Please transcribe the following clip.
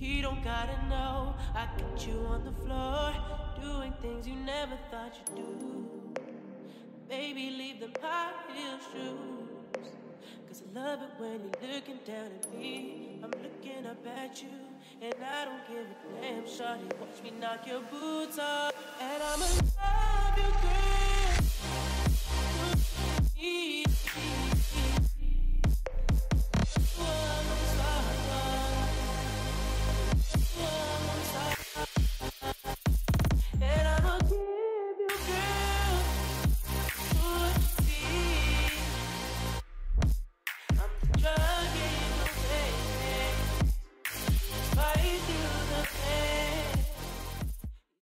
He don't gotta know. I get you on the floor, doing things you never thought you'd do. Baby, leave them high heel shoes. Cause I love it when you're looking down at me. I'm looking up at you, and I don't give a damn. Shawty, watch me knock your boots off. And I'm.